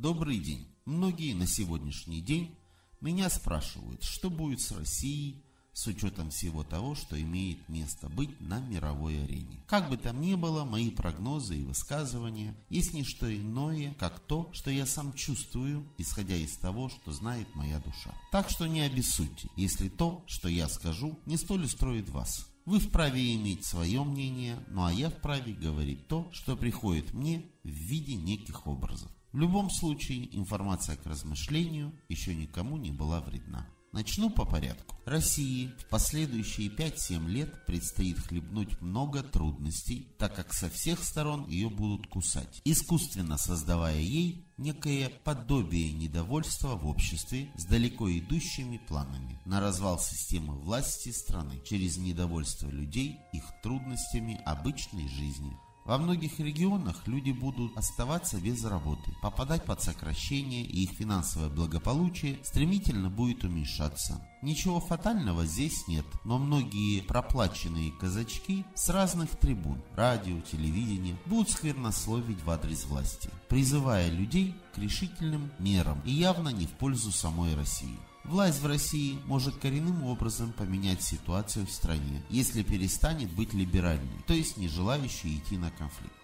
Добрый день. Многие на сегодняшний день меня спрашивают, что будет с Россией с учетом всего того, что имеет место быть на мировой арене. Как бы там ни было, мои прогнозы и высказывания есть не что иное, как то, что я сам чувствую, исходя из того, что знает моя душа. Так что не обессудьте, если то, что я скажу, не столь устроит вас. Вы вправе иметь свое мнение, ну а я вправе говорить то, что приходит мне в виде неких образов. В любом случае, информация к размышлению еще никому не была вредна. Начну по порядку. России в последующие 5-7 лет предстоит хлебнуть много трудностей, так как со всех сторон ее будут кусать, искусственно создавая ей некое подобие недовольства в обществе с далеко идущими планами на развал системы власти страны через недовольство людей их трудностями обычной жизни. Во многих регионах люди будут оставаться без работы, попадать под сокращение, и их финансовое благополучие стремительно будет уменьшаться. Ничего фатального здесь нет, но многие проплаченные казачки с разных трибун, радио, телевидения, будут сквернословить в адрес власти, призывая людей к решительным мерам и явно не в пользу самой России. Власть в России может коренным образом поменять ситуацию в стране, если перестанет быть либеральной, то есть не желающей идти на конфликт.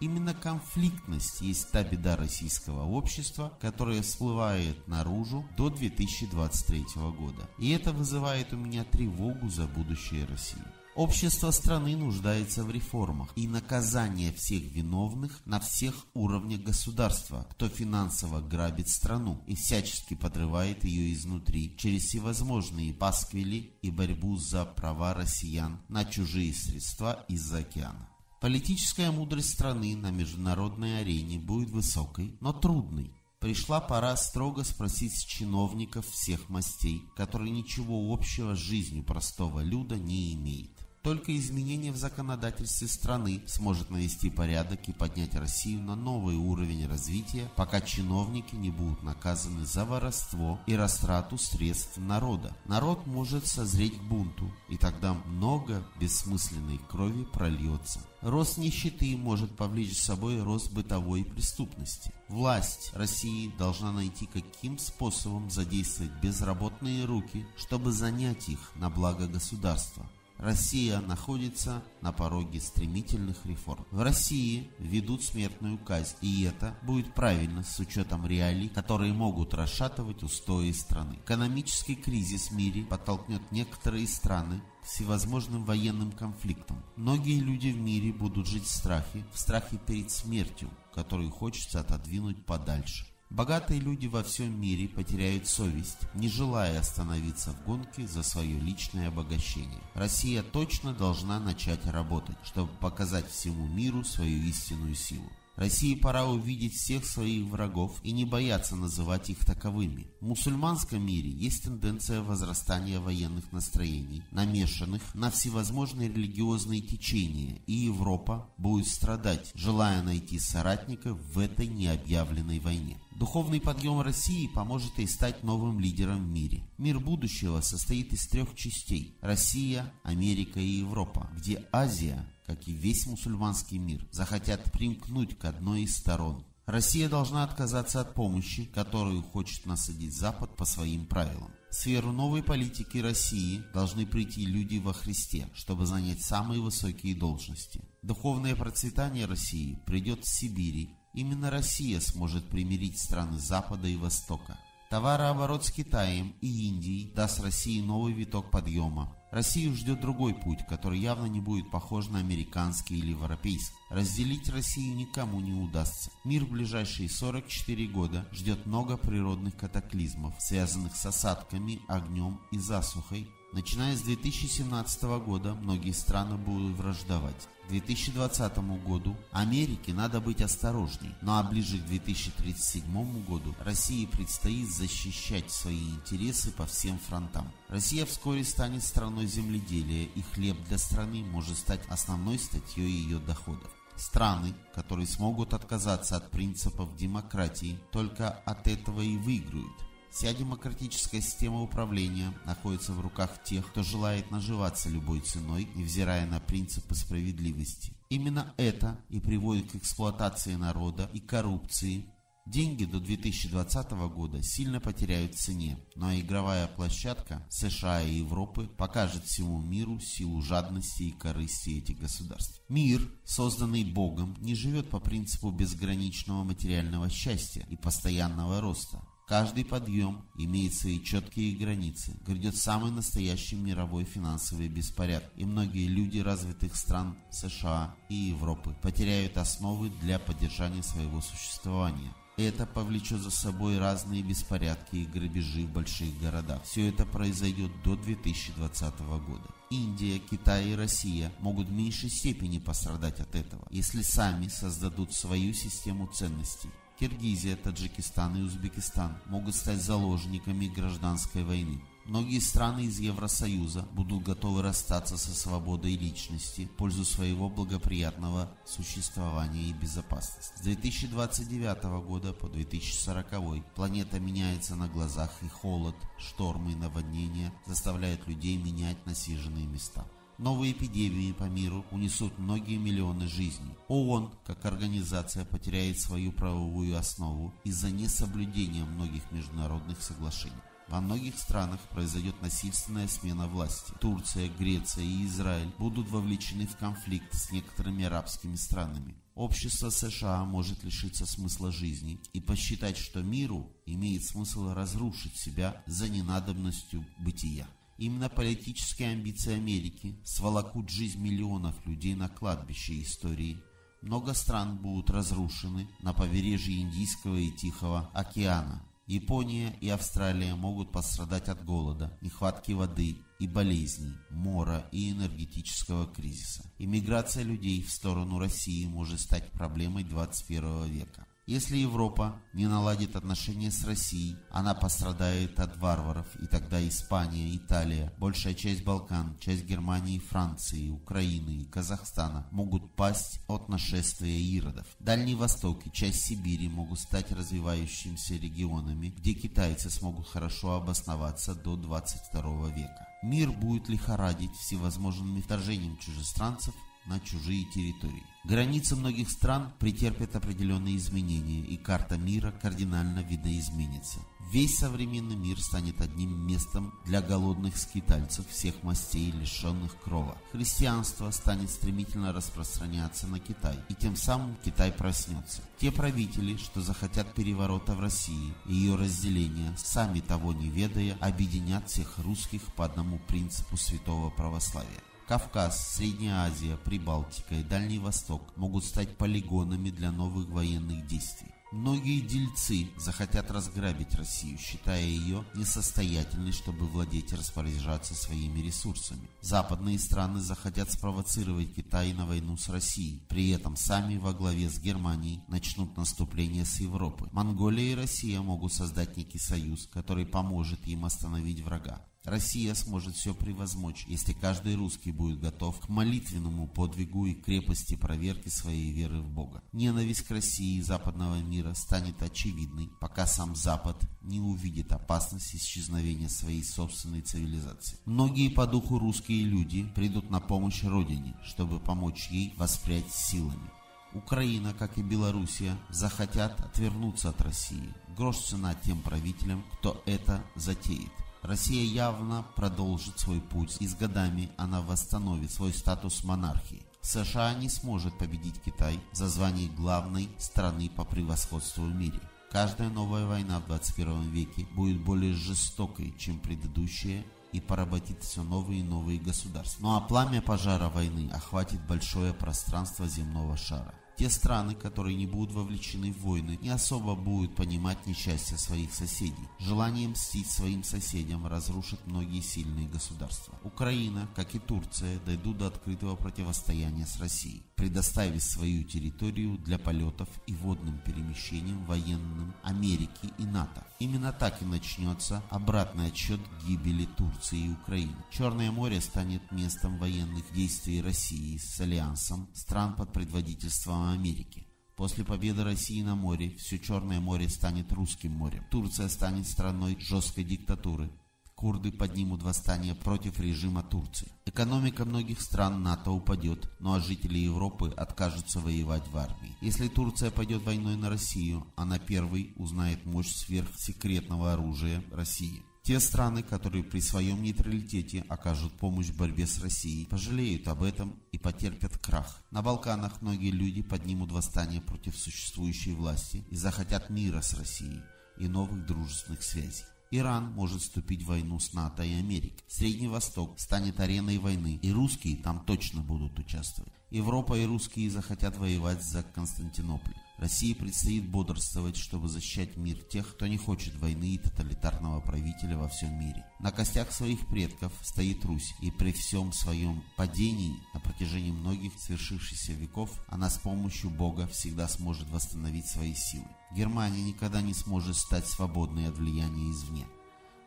Именно конфликтность есть та беда российского общества, которая всплывает наружу до 2023 года. И это вызывает у меня тревогу за будущее России. Общество страны нуждается в реформах и наказание всех виновных на всех уровнях государства, кто финансово грабит страну и всячески подрывает ее изнутри через всевозможные пасквили и борьбу за права россиян на чужие средства из-за океана. Политическая мудрость страны на международной арене будет высокой, но трудной. Пришла пора строго спросить чиновников всех мастей, которые ничего общего с жизнью простого люда не имеют. Только изменение в законодательстве страны сможет навести порядок и поднять Россию на новый уровень развития, пока чиновники не будут наказаны за воровство и растрату средств народа. Народ может созреть к бунту, и тогда много бессмысленной крови прольется. Рост нищеты может повлечь с собой рост бытовой преступности. Власть России должна найти, каким способом задействовать безработные руки, чтобы занять их на благо государства. Россия находится на пороге стремительных реформ. В России ведут смертную казнь, и это будет правильно с учетом реалий, которые могут расшатывать устои страны. Экономический кризис в мире подтолкнет некоторые страны к всевозможным военным конфликтам. Многие люди в мире будут жить в страхе, в страхе перед смертью, которую хочется отодвинуть подальше. Богатые люди во всем мире потеряют совесть, не желая остановиться в гонке за свое личное обогащение. Россия точно должна начать работать, чтобы показать всему миру свою истинную силу. России пора увидеть всех своих врагов и не бояться называть их таковыми. В мусульманском мире есть тенденция возрастания военных настроений, намешанных на всевозможные религиозные течения, и Европа будет страдать, желая найти соратников в этой необъявленной войне. Духовный подъем России поможет ей стать новым лидером в мире. Мир будущего состоит из трех частей – Россия, Америка и Европа, где Азия как и весь мусульманский мир, захотят примкнуть к одной из сторон. Россия должна отказаться от помощи, которую хочет насадить Запад по своим правилам. В сферу новой политики России должны прийти люди во Христе, чтобы занять самые высокие должности. Духовное процветание России придет с Сибири. Именно Россия сможет примирить страны Запада и Востока. Товарооборот с Китаем и Индией даст России новый виток подъема. Россию ждет другой путь, который явно не будет похож на американский или европейский. Разделить Россию никому не удастся. Мир в ближайшие 44 года ждет много природных катаклизмов, связанных с осадками, огнем и засухой, Начиная с 2017 года многие страны будут враждовать. К 2020 году Америке надо быть осторожней, ну а ближе к 2037 году России предстоит защищать свои интересы по всем фронтам. Россия вскоре станет страной земледелия, и хлеб для страны может стать основной статьей ее доходов. Страны, которые смогут отказаться от принципов демократии, только от этого и выиграют. Вся демократическая система управления находится в руках тех, кто желает наживаться любой ценой, невзирая на принципы справедливости. Именно это и приводит к эксплуатации народа и коррупции, Деньги до 2020 года сильно потеряют в цене, но игровая площадка США и Европы покажет всему миру силу жадности и корысти этих государств. Мир, созданный Богом, не живет по принципу безграничного материального счастья и постоянного роста. Каждый подъем имеет свои четкие границы. Грядет самый настоящий мировой финансовый беспорядок, и многие люди развитых стран США и Европы потеряют основы для поддержания своего существования. Это повлечет за собой разные беспорядки и грабежи в больших городах. Все это произойдет до 2020 года. Индия, Китай и Россия могут в меньшей степени пострадать от этого, если сами создадут свою систему ценностей. Киргизия, Таджикистан и Узбекистан могут стать заложниками гражданской войны. Многие страны из Евросоюза будут готовы расстаться со свободой личности в пользу своего благоприятного существования и безопасности. С 2029 года по 2040 планета меняется на глазах, и холод, штормы и наводнения заставляют людей менять насиженные места. Новые эпидемии по миру унесут многие миллионы жизней. ООН, как организация, потеряет свою правовую основу из-за несоблюдения многих международных соглашений. Во многих странах произойдет насильственная смена власти. Турция, Греция и Израиль будут вовлечены в конфликт с некоторыми арабскими странами. Общество США может лишиться смысла жизни и посчитать, что миру имеет смысл разрушить себя за ненадобностью бытия. Именно политические амбиции Америки сволокут жизнь миллионов людей на кладбище истории. Много стран будут разрушены на побережье Индийского и Тихого океана. Япония и Австралия могут пострадать от голода, нехватки воды и болезней, мора и энергетического кризиса. Иммиграция людей в сторону России может стать проблемой 21 века. Если Европа не наладит отношения с Россией, она пострадает от варваров, и тогда Испания, Италия, большая часть Балкан, часть Германии, Франции, Украины и Казахстана могут пасть от нашествия иродов. Дальний Восток и часть Сибири могут стать развивающимися регионами, где китайцы смогут хорошо обосноваться до 22 века. Мир будет лихорадить всевозможными вторжением чужестранцев на чужие территории. Границы многих стран претерпят определенные изменения, и карта мира кардинально видоизменится. Весь современный мир станет одним местом для голодных скитальцев всех мастей, лишенных крова. Христианство станет стремительно распространяться на Китай, и тем самым Китай проснется. Те правители, что захотят переворота в России и ее разделения, сами того не ведая, объединят всех русских по одному принципу святого православия. Кавказ, Средняя Азия, Прибалтика и Дальний Восток могут стать полигонами для новых военных действий. Многие дельцы захотят разграбить Россию, считая ее несостоятельной, чтобы владеть и распоряжаться своими ресурсами. Западные страны захотят спровоцировать Китай на войну с Россией. При этом сами во главе с Германией начнут наступление с Европы. Монголия и Россия могут создать некий союз, который поможет им остановить врага. Россия сможет все превозмочь, если каждый русский будет готов к молитвенному подвигу и крепости проверки своей веры в Бога. Ненависть к России и западного мира станет очевидной, пока сам Запад не увидит опасность исчезновения своей собственной цивилизации. Многие по духу русские люди придут на помощь Родине, чтобы помочь ей воспрять силами. Украина, как и Белоруссия, захотят отвернуться от России. Грош цена тем правителям, кто это затеет. Россия явно продолжит свой путь, и с годами она восстановит свой статус монархии. США не сможет победить Китай за звание главной страны по превосходству в мире. Каждая новая война в 21 веке будет более жестокой, чем предыдущая, и поработит все новые и новые государства. Ну а пламя пожара войны охватит большое пространство земного шара. Те страны, которые не будут вовлечены в войны, не особо будут понимать несчастье своих соседей. Желание мстить своим соседям разрушит многие сильные государства. Украина, как и Турция, дойдут до открытого противостояния с Россией, предоставив свою территорию для полетов и водным перемещениям военным Америки и НАТО. Именно так и начнется обратный отсчет гибели Турции и Украины. Черное море станет местом военных действий России с альянсом стран под предводительством Америки. После победы России на море все Черное море станет русским морем. Турция станет страной жесткой диктатуры. курды поднимут восстание против режима Турции. Экономика многих стран НАТО упадет, ну а жители Европы откажутся воевать в армии. Если Турция пойдет войной на Россию, она первой узнает мощь сверхсекретного оружия России. Те страны, которые при своем нейтралитете окажут помощь в борьбе с Россией, пожалеют об этом и потерпят крах. На Балканах многие люди поднимут восстание против существующей власти и захотят мира с Россией и новых дружественных связей. Иран может вступить в войну с НАТО и Америкой. Средний Восток станет ареной войны, и русские там точно будут участвовать. Европа и русские захотят воевать за Константинополь. России предстоит бодрствовать, чтобы защищать мир тех, кто не хочет войны и тоталитарного правителя во всем мире. На костях своих предков стоит Русь, и при всем своем падении на протяжении многих свершившихся веков она с помощью Бога всегда сможет восстановить свои силы. Германия никогда не сможет стать свободной от влияния извне.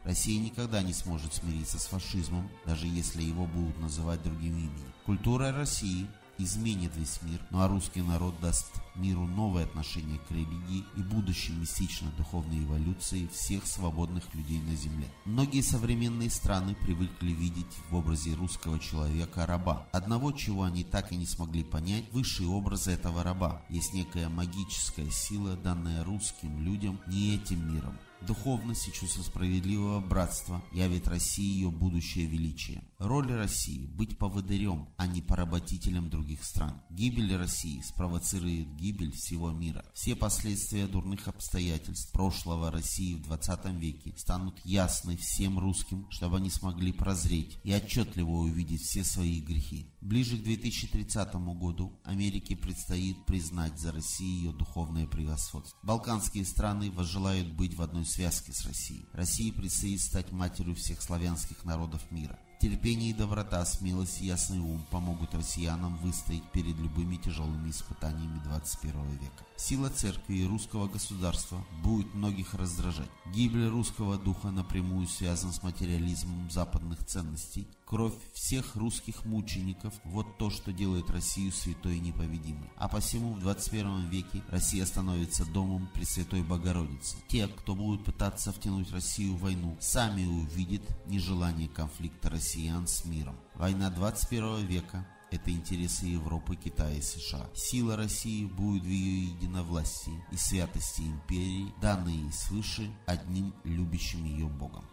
Россия никогда не сможет смириться с фашизмом, даже если его будут называть другим именем. Культура России изменит весь мир, ну а русский народ даст миру новое отношение к религии и будущей мистично-духовной эволюции всех свободных людей на земле. Многие современные страны привыкли видеть в образе русского человека раба. Одного, чего они так и не смогли понять, высший образ этого раба. Есть некая магическая сила, данная русским людям не этим миром, Духовность и чувство справедливого братства явит России ее будущее величие. Роль России – быть поводырем, а не поработителем других стран. Гибель России спровоцирует гибель всего мира. Все последствия дурных обстоятельств прошлого России в 20 веке станут ясны всем русским, чтобы они смогли прозреть и отчетливо увидеть все свои грехи. Ближе к 2030 году Америке предстоит признать за Россией ее духовное превосходство. Балканские страны возжелают быть в одной связке с Россией. России предстоит стать матерью всех славянских народов мира. Терпение и доброта, смелость и ясный ум помогут россиянам выстоять перед любыми тяжелыми испытаниями 21 века. Сила церкви и русского государства будет многих раздражать. Гибель русского духа напрямую связана с материализмом западных ценностей. Кровь всех русских мучеников – вот то, что делает Россию святой и неповедимой. А посему в 21 веке Россия становится домом Пресвятой Богородицы. Те, кто будут пытаться втянуть Россию в войну, сами увидят нежелание конфликта россиян с миром. Война 21 века это интересы Европы, Китая и США. Сила России будет в ее единовластии и святости империи, данные свыше одним любящим ее Богом.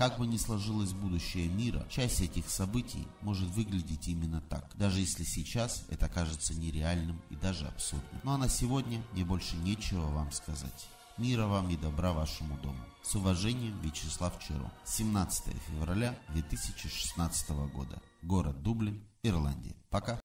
Как бы ни сложилось будущее мира, часть этих событий может выглядеть именно так, даже если сейчас это кажется нереальным и даже абсурдным. Ну а на сегодня мне больше нечего вам сказать. Мира вам и добра вашему дому. С уважением, Вячеслав Чиро. 17 февраля 2016 года. Город Дублин, Ирландия. Пока.